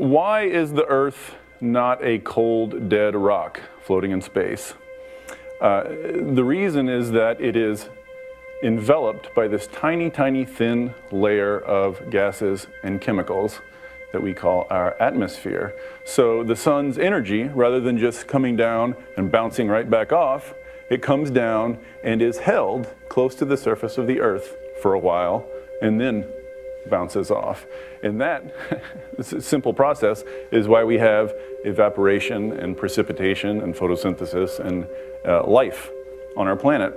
why is the Earth not a cold, dead rock floating in space? Uh, the reason is that it is enveloped by this tiny, tiny, thin layer of gases and chemicals that we call our atmosphere. So the sun's energy, rather than just coming down and bouncing right back off, it comes down and is held close to the surface of the earth for a while and then bounces off. And that simple process is why we have evaporation and precipitation and photosynthesis and uh, life on our planet.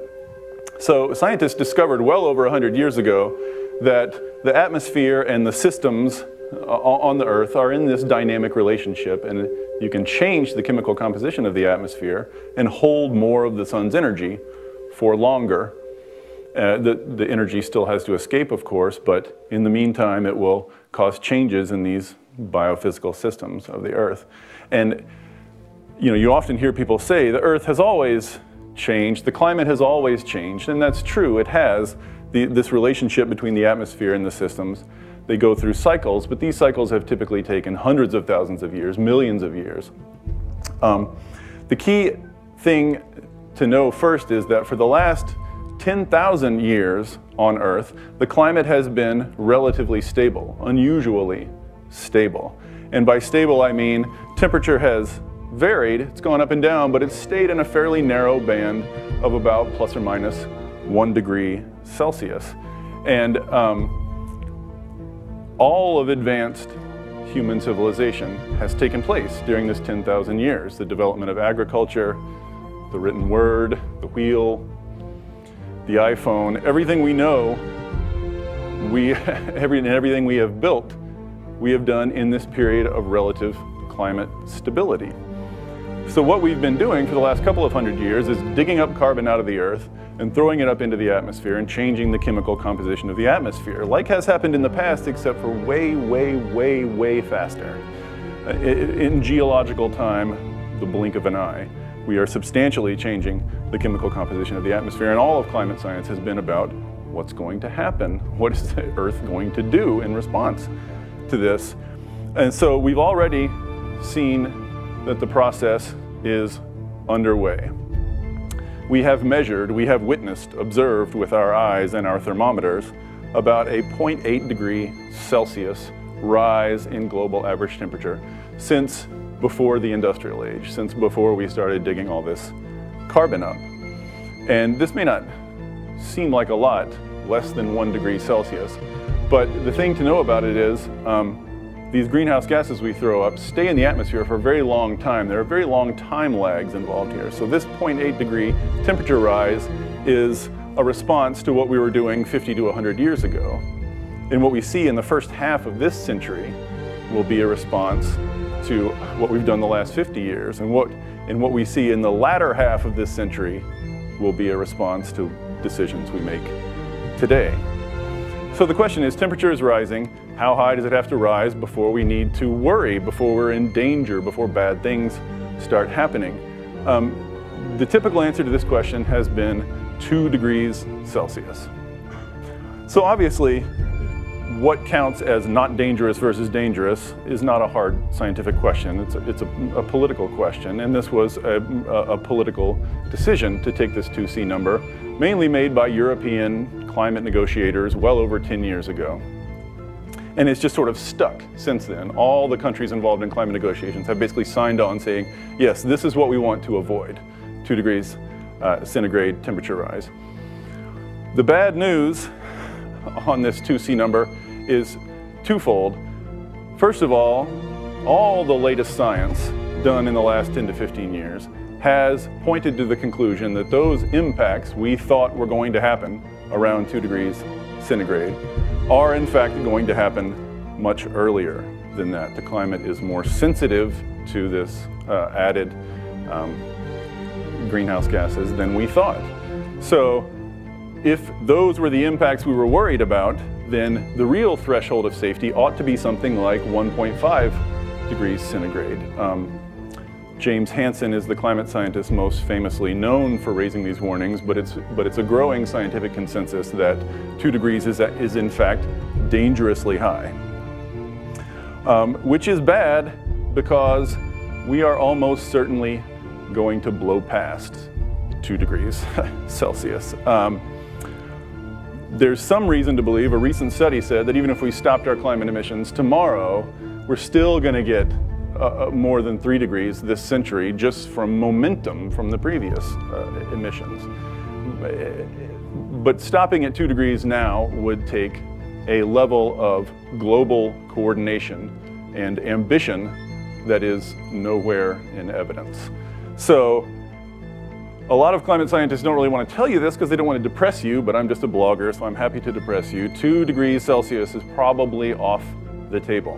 So scientists discovered well over 100 years ago that the atmosphere and the systems uh, on the Earth are in this dynamic relationship and you can change the chemical composition of the atmosphere and hold more of the sun's energy for longer. Uh, the, the energy still has to escape, of course, but in the meantime, it will cause changes in these biophysical systems of the Earth. And you know, you often hear people say the Earth has always changed, the climate has always changed, and that's true, it has. The, this relationship between the atmosphere and the systems they go through cycles, but these cycles have typically taken hundreds of thousands of years, millions of years. Um, the key thing to know first is that for the last 10,000 years on Earth, the climate has been relatively stable, unusually stable. And by stable, I mean temperature has varied, it's gone up and down, but it's stayed in a fairly narrow band of about plus or minus one degree Celsius. And um, all of advanced human civilization has taken place during this 10,000 years. The development of agriculture, the written word, the wheel, the iPhone, everything we know, we, every, and everything we have built, we have done in this period of relative climate stability. So what we've been doing for the last couple of hundred years is digging up carbon out of the earth and throwing it up into the atmosphere and changing the chemical composition of the atmosphere, like has happened in the past, except for way, way, way, way faster. In geological time, the blink of an eye, we are substantially changing the chemical composition of the atmosphere, and all of climate science has been about what's going to happen, what is the Earth going to do in response to this. And so we've already seen that the process is underway we have measured, we have witnessed, observed with our eyes and our thermometers about a 0.8 degree Celsius rise in global average temperature since before the industrial age, since before we started digging all this carbon up. And this may not seem like a lot, less than one degree Celsius, but the thing to know about it is um, these greenhouse gases we throw up stay in the atmosphere for a very long time. There are very long time lags involved here. So this 0.8 degree temperature rise is a response to what we were doing 50 to 100 years ago. And what we see in the first half of this century will be a response to what we've done the last 50 years. And what, and what we see in the latter half of this century will be a response to decisions we make today. So the question is, temperature is rising. How high does it have to rise before we need to worry, before we're in danger, before bad things start happening? Um, the typical answer to this question has been two degrees Celsius. So obviously, what counts as not dangerous versus dangerous is not a hard scientific question. It's a, it's a, a political question, and this was a, a, political decision to take this 2C number, mainly made by European climate negotiators well over 10 years ago. And it's just sort of stuck since then. All the countries involved in climate negotiations have basically signed on saying, yes, this is what we want to avoid, two degrees uh, centigrade temperature rise. The bad news on this 2C number is twofold. First of all, all the latest science done in the last 10 to 15 years has pointed to the conclusion that those impacts we thought were going to happen around 2 degrees centigrade are in fact going to happen much earlier than that. The climate is more sensitive to this uh, added um, greenhouse gases than we thought. So if those were the impacts we were worried about, then the real threshold of safety ought to be something like 1.5 degrees centigrade. Um, James Hansen is the climate scientist most famously known for raising these warnings, but it's, but it's a growing scientific consensus that two degrees is, is in fact dangerously high. um, which is bad because we are almost certainly going to blow past 2 degrees Celsius. Um, there's some reason to believe, a recent study said that even if we stopped our climate emissions tomorrow, we're still going to get uh, uh, more than 3 degrees this century just from momentum from the previous uh, emissions. But stopping at 2 degrees now would take a level of global coordination and ambition that is nowhere in evidence. So a lot of climate scientists don't really want to tell you this because they don't want to depress you, but I'm just a blogger, so I'm happy to depress you. Two degrees Celsius is probably off the table.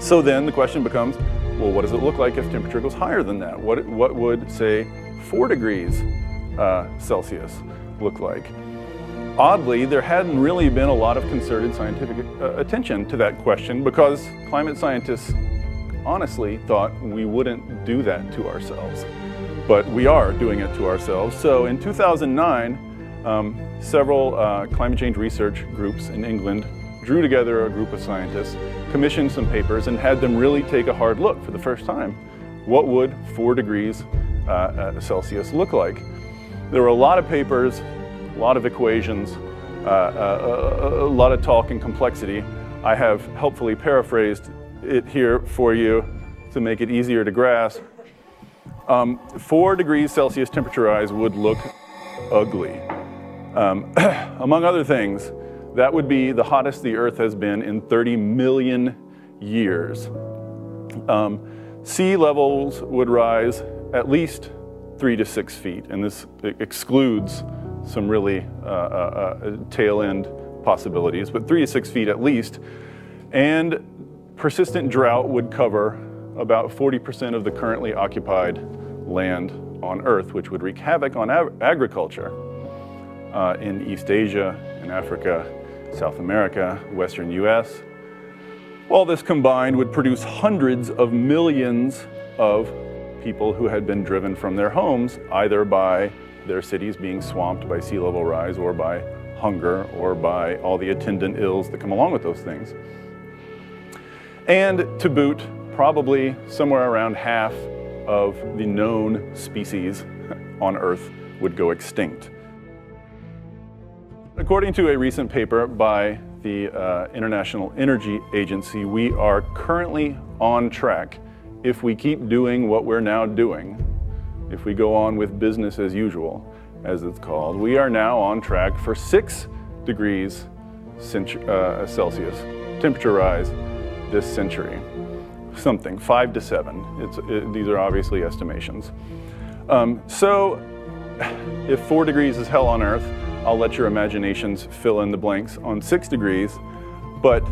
So then the question becomes, well, what does it look like if temperature goes higher than that? What, what would, say, four degrees uh, Celsius look like? Oddly, there hadn't really been a lot of concerted scientific uh, attention to that question because climate scientists honestly thought we wouldn't do that to ourselves but we are doing it to ourselves. So in 2009, um, several uh, climate change research groups in England drew together a group of scientists, commissioned some papers, and had them really take a hard look for the first time. What would four degrees uh, uh, Celsius look like? There were a lot of papers, a lot of equations, uh, uh, a, a lot of talk and complexity. I have helpfully paraphrased it here for you to make it easier to grasp. Um, four degrees Celsius temperature rise would look ugly. Um, among other things, that would be the hottest the Earth has been in 30 million years. Um, sea levels would rise at least three to six feet, and this excludes some really uh, uh, uh, tail end possibilities, but three to six feet at least. And persistent drought would cover about 40% of the currently occupied land on Earth, which would wreak havoc on ag agriculture uh, in East Asia, in Africa, South America, Western US. All this combined would produce hundreds of millions of people who had been driven from their homes, either by their cities being swamped by sea level rise or by hunger or by all the attendant ills that come along with those things. And to boot, probably somewhere around half of the known species on Earth would go extinct. According to a recent paper by the uh, International Energy Agency, we are currently on track if we keep doing what we're now doing, if we go on with business as usual, as it's called, we are now on track for six degrees uh, Celsius temperature rise this century something, five to seven. It, these are obviously estimations. Um, so if four degrees is hell on earth, I'll let your imaginations fill in the blanks on six degrees. But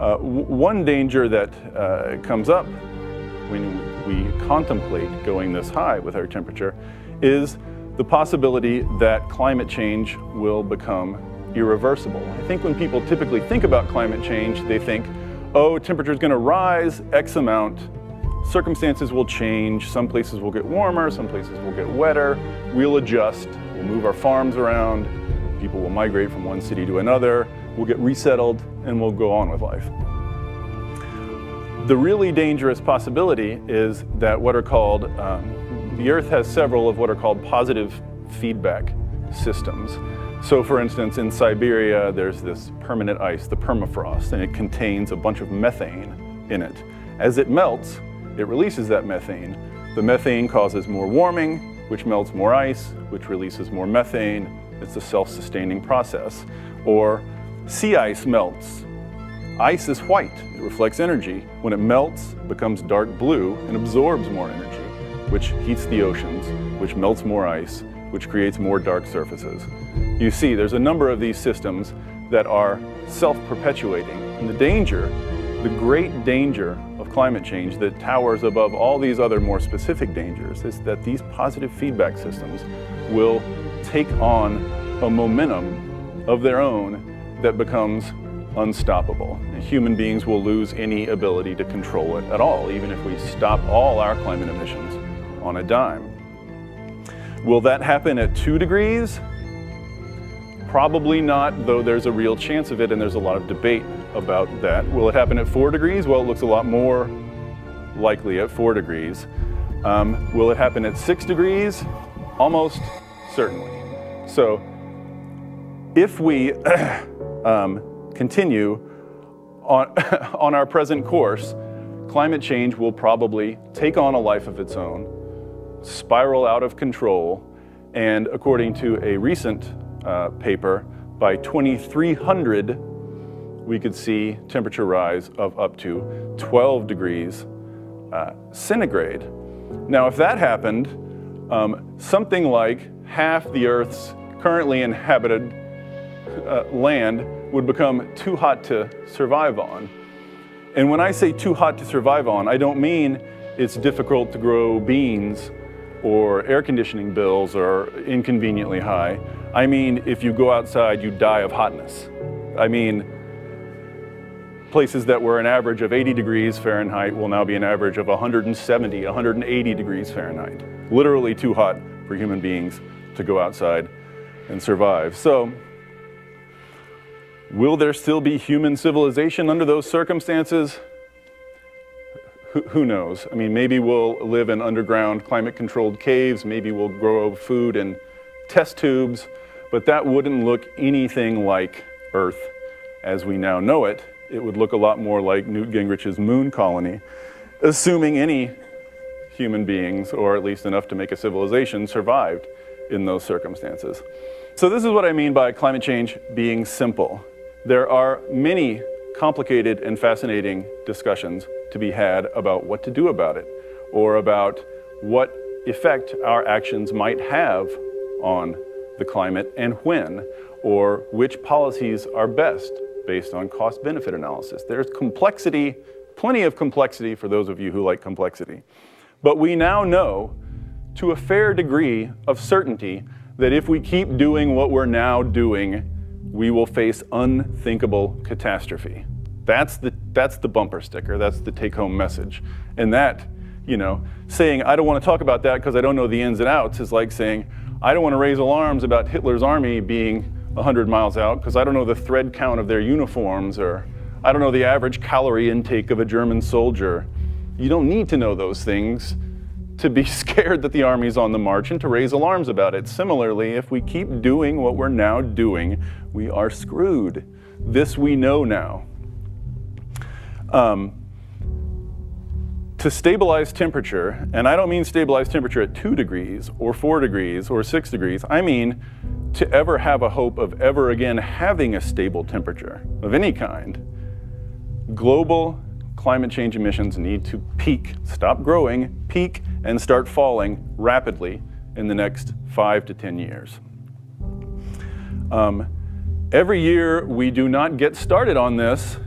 uh, one danger that uh, comes up when we contemplate going this high with our temperature is the possibility that climate change will become irreversible. I think when people typically think about climate change, they think, oh, temperature is going to rise X amount. Circumstances will change. Some places will get warmer, some places will get wetter. We'll adjust. We'll move our farms around. People will migrate from one city to another. We'll get resettled and we'll go on with life. The really dangerous possibility is that what are called, um, the Earth has several of what are called positive feedback systems. So for instance, in Siberia, there's this permanent ice, the permafrost, and it contains a bunch of methane in it. As it melts, it releases that methane. The methane causes more warming, which melts more ice, which releases more methane. It's a self-sustaining process. Or sea ice melts. Ice is white, it reflects energy. When it melts, it becomes dark blue and absorbs more energy, which heats the oceans, which melts more ice, which creates more dark surfaces. You see, there's a number of these systems that are self-perpetuating. And the danger, the great danger of climate change that towers above all these other more specific dangers is that these positive feedback systems will take on a momentum of their own that becomes unstoppable. And human beings will lose any ability to control it at all, even if we stop all our climate emissions on a dime. Will that happen at two degrees? Probably not, though there's a real chance of it, and there's a lot of debate about that. Will it happen at four degrees? Well, it looks a lot more likely at four degrees. Um, will it happen at six degrees? Almost certainly. So if we um, continue on, on our present course, climate change will probably take on a life of its own, spiral out of control, and according to a recent uh, paper, by 2300, we could see temperature rise of up to 12 degrees uh, centigrade. Now, if that happened, um, something like half the Earth's currently inhabited uh, land would become too hot to survive on. And when I say too hot to survive on, I don't mean it's difficult to grow beans or air conditioning bills are inconveniently high. I mean, if you go outside, you die of hotness. I mean, places that were an average of 80 degrees Fahrenheit will now be an average of 170, 180 degrees Fahrenheit. Literally too hot for human beings to go outside and survive. So, will there still be human civilization under those circumstances? Who knows? I mean, maybe we'll live in underground climate controlled caves, maybe we'll grow food in test tubes, but that wouldn't look anything like Earth as we now know it it would look a lot more like Newt Gingrich's moon colony, assuming any human beings, or at least enough to make a civilization, survived in those circumstances. So this is what I mean by climate change being simple. There are many complicated and fascinating discussions to be had about what to do about it, or about what effect our actions might have on the climate and when, or which policies are best based on cost benefit analysis. There's complexity, plenty of complexity for those of you who like complexity. But we now know to a fair degree of certainty that if we keep doing what we're now doing, we will face unthinkable catastrophe. That's the, that's the bumper sticker, that's the take home message. And that, you know, saying, I don't want to talk about that because I don't know the ins and outs is like saying, I don't want to raise alarms about Hitler's army being 100 miles out because I don't know the thread count of their uniforms or I don't know the average calorie intake of a German soldier. You don't need to know those things to be scared that the army's on the march and to raise alarms about it. Similarly, if we keep doing what we're now doing, we are screwed. This we know now. Um, to stabilize temperature, and I don't mean stabilize temperature at 2 degrees or 4 degrees or 6 degrees, I mean to ever have a hope of ever again having a stable temperature of any kind, global climate change emissions need to peak, stop growing, peak, and start falling rapidly in the next five to 10 years. Um, every year we do not get started on this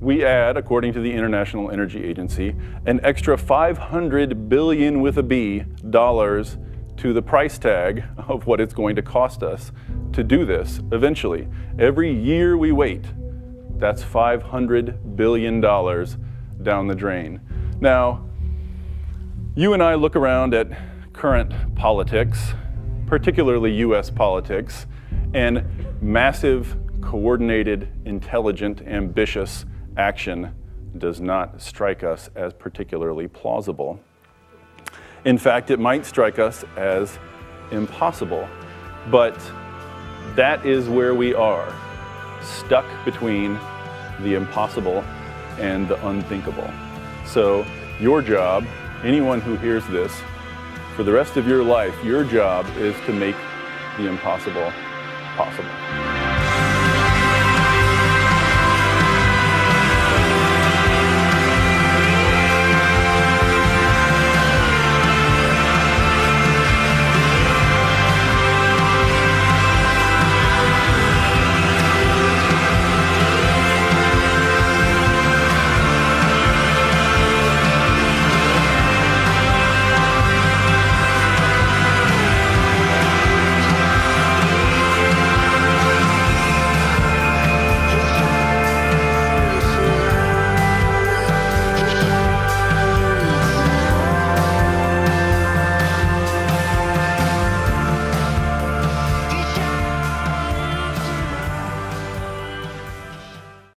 we add, according to the International Energy Agency, an extra 500 billion with a B dollars to the price tag of what it's going to cost us to do this eventually. Every year we wait, that's 500 billion dollars down the drain. Now, you and I look around at current politics, particularly US politics, and massive, coordinated, intelligent, ambitious action does not strike us as particularly plausible. In fact, it might strike us as impossible, but that is where we are, stuck between the impossible and the unthinkable. So your job, anyone who hears this, for the rest of your life, your job is to make the impossible possible.